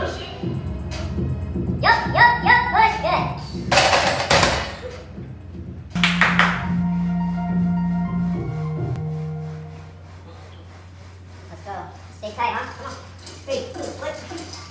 Yup, yup, yup, push, good. Let's go. Stay tight, huh? Come on. Three, two, one.